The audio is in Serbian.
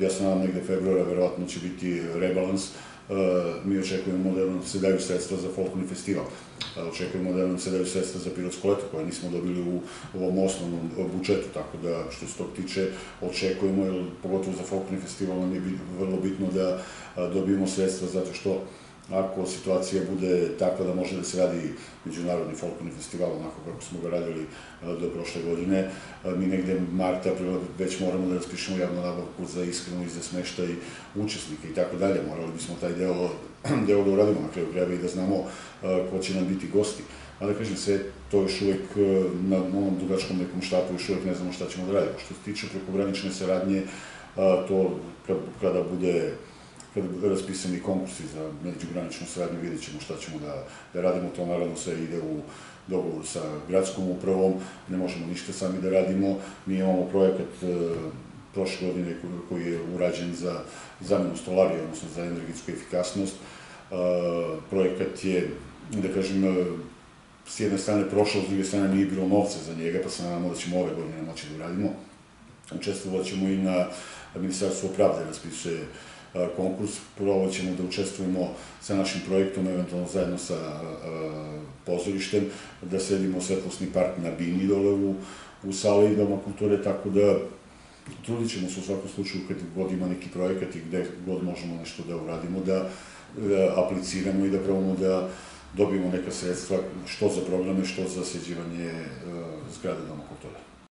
Ja se nadam negde februara, verovatno će biti rebalans, mi očekujemo da nam se daju sredstva za folklorni festival. Očekujemo da nam se daju sredstva za pilotsko leto, koje nismo dobili u ovom osnovnom budžetu, tako da što se tog tiče očekujemo, jer pogotovo za folklorni festival nam je vrlo bitno da dobijemo sredstva zato što ako situacija bude takva da može da se radi Međunarodni folklorni festival, onako kako smo ga radili do prošle godine, mi negde marta, već moramo da raspišemo javnu nabavku za iskrenu i za smeštaj učesnika i tako dalje. Morali bismo taj deo, deo da uradimo na kraju krajeva i da znamo ko će nam biti gosti. Ali kažem, sve to još uvek na onom dugačkom nekom štapu još uvek ne znamo šta ćemo da radimo. Što se tiče prekogranične saradnje, to kada bude raspisani konkursi za međugraničnu saradnju, vidjet ćemo šta ćemo da, da radimo, to naravno sve ide u dogovor sa gradskom upravom, ne možemo ništa sami da radimo, mi imamo projekat e, prošle godine koji je urađen za zamenu stolarije, odnosno za energetsku efikasnost. E, projekat je, da kažem, e, s jedne strane prošao, s druge strane nije bilo novca za njega, pa se nadamo da ćemo ove godine moći da uradimo. Učestvovat ćemo i na Ministarstvo pravde raspisuje konkurs, prvo ćemo da učestvujemo sa našim projektom, eventualno zajedno sa pozorištem, da sredimo svetlosni park na Bini dole u, u sali Doma kulture, tako da trudit ćemo se u svakom slučaju kad god ima neki projekat i gde god možemo nešto da uradimo, da, da apliciramo i da probamo da dobijemo neka sredstva što za programe, što za sređivanje zgrade Doma kulture.